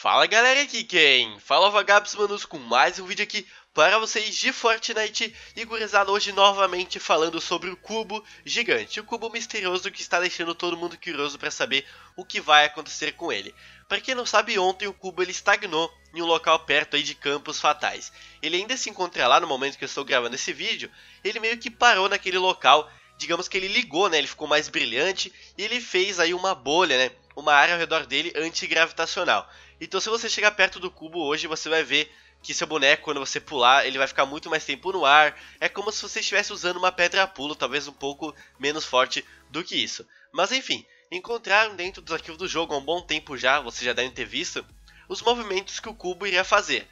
Fala galera, aqui quem? Fala Vagabos Manos com mais um vídeo aqui para vocês de Fortnite e gurizada hoje novamente falando sobre o cubo gigante, o cubo misterioso que está deixando todo mundo curioso para saber o que vai acontecer com ele. Para quem não sabe, ontem o cubo ele estagnou em um local perto aí de campos fatais. Ele ainda se encontra lá no momento que eu estou gravando esse vídeo, ele meio que parou naquele local, digamos que ele ligou, né, ele ficou mais brilhante e ele fez aí uma bolha, né, uma área ao redor dele antigravitacional. Então se você chegar perto do cubo hoje, você vai ver que seu boneco, quando você pular, ele vai ficar muito mais tempo no ar. É como se você estivesse usando uma pedra a pulo, talvez um pouco menos forte do que isso. Mas enfim, encontraram dentro dos arquivos do jogo há um bom tempo já, vocês já devem ter visto, os movimentos que o cubo iria fazer.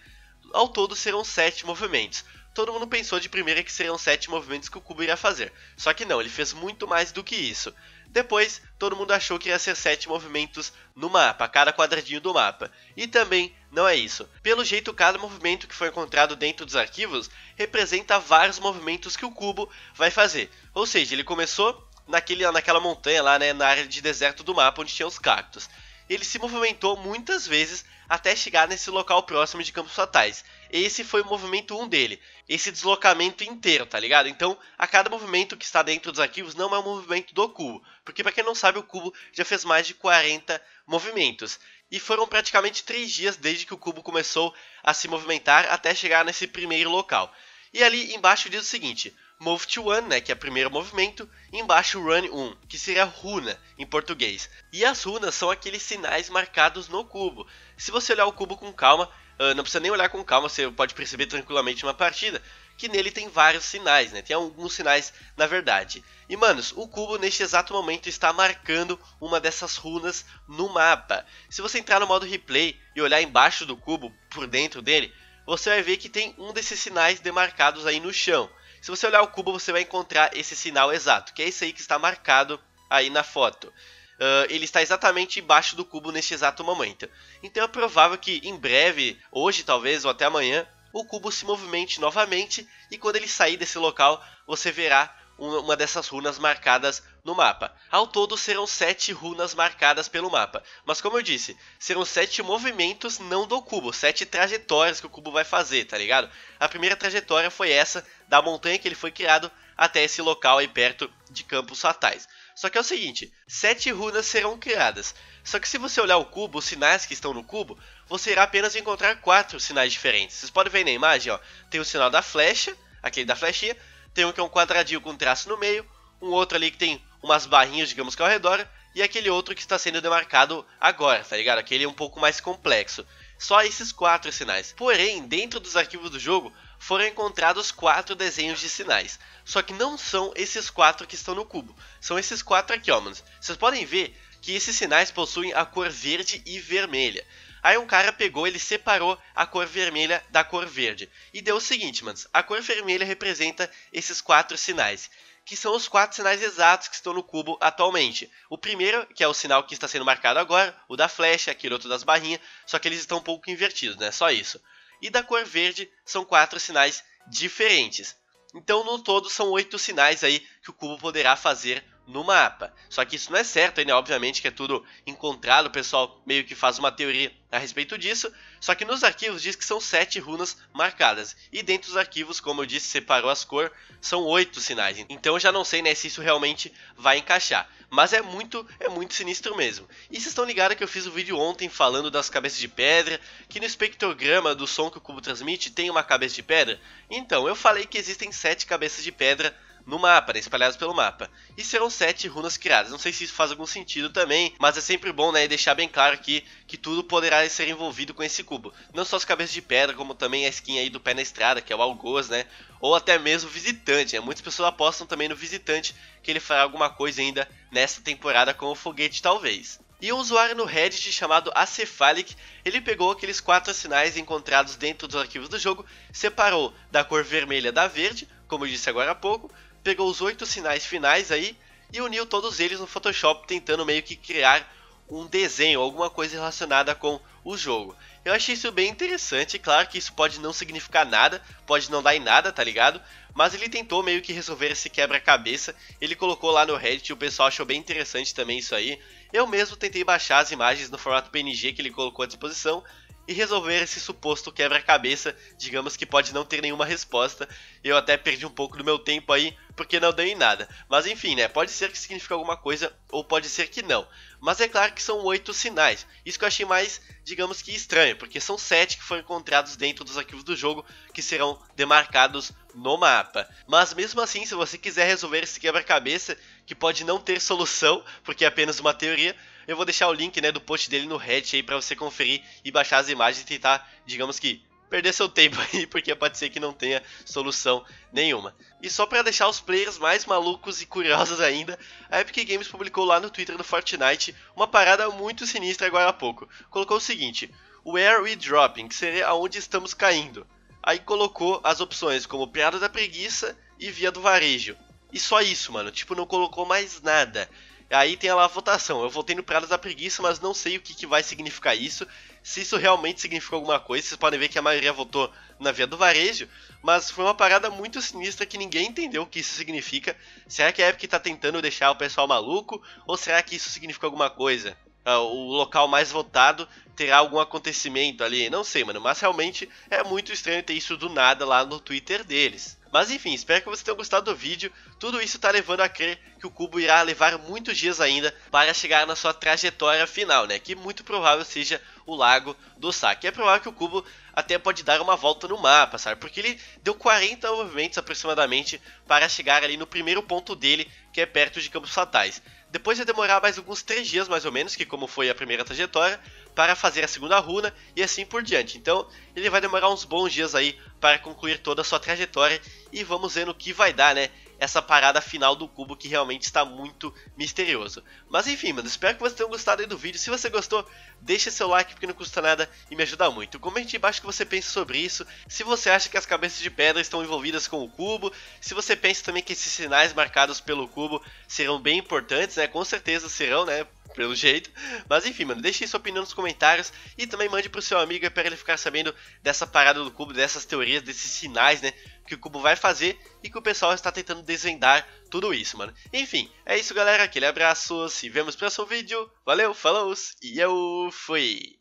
Ao todo serão 7 movimentos. Todo mundo pensou de primeira que seriam 7 movimentos que o cubo iria fazer. Só que não, ele fez muito mais do que isso. Depois, todo mundo achou que ia ser 7 movimentos no mapa, cada quadradinho do mapa. E também não é isso. Pelo jeito, cada movimento que foi encontrado dentro dos arquivos representa vários movimentos que o cubo vai fazer. Ou seja, ele começou naquele, naquela montanha lá, né, na área de deserto do mapa onde tinha os cactos. Ele se movimentou muitas vezes até chegar nesse local próximo de Campos Fatais. Esse foi o movimento 1 dele, esse deslocamento inteiro, tá ligado? Então, a cada movimento que está dentro dos arquivos não é um movimento do cubo, porque para quem não sabe, o cubo já fez mais de 40 movimentos. E foram praticamente 3 dias desde que o cubo começou a se movimentar até chegar nesse primeiro local. E ali embaixo diz o seguinte: Move to One, né, que é o primeiro movimento, e embaixo Run 1, que seria runa em português. E as runas são aqueles sinais marcados no cubo. Se você olhar o cubo com calma, uh, não precisa nem olhar com calma, você pode perceber tranquilamente uma partida, que nele tem vários sinais, né? Tem alguns sinais na verdade. E manos, o cubo neste exato momento está marcando uma dessas runas no mapa. Se você entrar no modo replay e olhar embaixo do cubo, por dentro dele, você vai ver que tem um desses sinais demarcados aí no chão. Se você olhar o cubo, você vai encontrar esse sinal exato, que é esse aí que está marcado aí na foto. Uh, ele está exatamente embaixo do cubo neste exato momento. Então é provável que em breve, hoje talvez ou até amanhã, o cubo se movimente novamente e quando ele sair desse local, você verá uma dessas runas marcadas no mapa. Ao todo serão sete runas marcadas pelo mapa, mas como eu disse, serão sete movimentos não do cubo, sete trajetórias que o cubo vai fazer, tá ligado? A primeira trajetória foi essa, da montanha que ele foi criado até esse local aí perto de Campos Fatais. Só que é o seguinte, sete runas serão criadas, só que se você olhar o cubo, os sinais que estão no cubo, você irá apenas encontrar quatro sinais diferentes. Vocês podem ver na imagem, ó, tem o sinal da flecha, aquele da flechinha, tem um que é um quadradinho com traço no meio, um outro ali que tem umas barrinhas, digamos que ao redor, e aquele outro que está sendo demarcado agora, tá ligado? Aquele é um pouco mais complexo. Só esses quatro sinais. Porém, dentro dos arquivos do jogo, foram encontrados quatro desenhos de sinais. Só que não são esses quatro que estão no cubo. São esses quatro aqui, ó, manos. Vocês podem ver que esses sinais possuem a cor verde e vermelha. Aí um cara pegou, ele separou a cor vermelha da cor verde. E deu o seguinte, manos. A cor vermelha representa esses quatro sinais. Que são os quatro sinais exatos que estão no cubo atualmente. O primeiro, que é o sinal que está sendo marcado agora, o da flecha, aquele outro das barrinhas, só que eles estão um pouco invertidos, né? Só isso. E da cor verde são quatro sinais diferentes. Então, no todo, são oito sinais aí que o cubo poderá fazer no mapa. Só que isso não é certo ainda, obviamente que é tudo encontrado, o pessoal meio que faz uma teoria a respeito disso. Só que nos arquivos diz que são sete runas marcadas. E dentro dos arquivos, como eu disse, separou as cores, são oito sinais. Então eu já não sei né, se isso realmente vai encaixar. Mas é muito, é muito sinistro mesmo. E vocês estão ligados que eu fiz o um vídeo ontem falando das cabeças de pedra, que no espectrograma do som que o cubo transmite tem uma cabeça de pedra? Então, eu falei que existem sete cabeças de pedra no mapa, né, espalhados pelo mapa. E serão sete runas criadas. Não sei se isso faz algum sentido também, mas é sempre bom né, deixar bem claro aqui que tudo poderá ser envolvido com esse cubo. Não só as cabeças de pedra, como também a skin aí do pé na estrada, que é o Algoz, né? Ou até mesmo o visitante. Né? Muitas pessoas apostam também no visitante, que ele fará alguma coisa ainda nessa temporada com o foguete, talvez. E um usuário no Reddit chamado Acephalic, ele pegou aqueles quatro sinais encontrados dentro dos arquivos do jogo, separou da cor vermelha da verde, como eu disse agora há pouco, pegou os oito sinais finais aí e uniu todos eles no Photoshop, tentando meio que criar um desenho, alguma coisa relacionada com o jogo. Eu achei isso bem interessante, claro que isso pode não significar nada, pode não dar em nada, tá ligado? Mas ele tentou meio que resolver esse quebra-cabeça, ele colocou lá no Reddit, o pessoal achou bem interessante também isso aí. eu mesmo tentei baixar as imagens no formato PNG que ele colocou à disposição e resolver esse suposto quebra-cabeça, digamos que pode não ter nenhuma resposta. Eu até perdi um pouco do meu tempo aí, porque não deu em nada. Mas enfim, né? Pode ser que signifique alguma coisa, ou pode ser que não. Mas é claro que são oito sinais. Isso que eu achei mais, digamos que estranho, porque são sete que foram encontrados dentro dos arquivos do jogo, que serão demarcados no mapa. Mas mesmo assim, se você quiser resolver esse quebra-cabeça, que pode não ter solução, porque é apenas uma teoria, eu vou deixar o link né, do post dele no Reddit aí para você conferir e baixar as imagens e tentar, digamos que, perder seu tempo aí, porque pode ser que não tenha solução nenhuma. E só para deixar os players mais malucos e curiosos ainda, a Epic Games publicou lá no Twitter do Fortnite uma parada muito sinistra agora há pouco. Colocou o seguinte: Where we dropping, que seria aonde estamos caindo. Aí colocou as opções como Piada da Preguiça e Via do Varejo. E só isso, mano. Tipo, não colocou mais nada. Aí tem lá a votação. Eu votei no Pradas da Preguiça, mas não sei o que, que vai significar isso. Se isso realmente significa alguma coisa. Vocês podem ver que a maioria votou na via do varejo. Mas foi uma parada muito sinistra que ninguém entendeu o que isso significa. Será que a Epic está tentando deixar o pessoal maluco? Ou será que isso significa alguma coisa? Uh, o local mais votado terá algum acontecimento ali. Não sei, mano. Mas realmente é muito estranho ter isso do nada lá no Twitter deles. Mas enfim, espero que vocês tenham gostado do vídeo. Tudo isso está levando a crer que o cubo irá levar muitos dias ainda para chegar na sua trajetória final, né? Que muito provável seja o Lago do Saque. É provável que o cubo até pode dar uma volta no mapa, sabe? Porque ele deu 40 movimentos aproximadamente para chegar ali no primeiro ponto dele, que é perto de Campos Fatais. Depois vai demorar mais alguns 3 dias mais ou menos, que como foi a primeira trajetória, para fazer a segunda runa e assim por diante. Então ele vai demorar uns bons dias aí para concluir toda a sua trajetória e vamos ver no que vai dar, né? Essa parada final do cubo que realmente está muito misterioso. Mas enfim, mano, espero que vocês tenham gostado aí do vídeo. Se você gostou, deixa seu like porque não custa nada e me ajuda muito. Comente embaixo o que você pensa sobre isso. Se você acha que as cabeças de pedra estão envolvidas com o cubo. Se você pensa também que esses sinais marcados pelo cubo serão bem importantes, né? Com certeza serão, né? Pelo jeito. Mas enfim, mano, deixe sua opinião nos comentários e também mande pro seu amigo para ele ficar sabendo dessa parada do cubo, dessas teorias, desses sinais, né, que o cubo vai fazer e que o pessoal está tentando desvendar tudo isso, mano. Enfim, é isso, galera. Aquele abraço, se vemos no próximo vídeo. Valeu, falou e eu fui!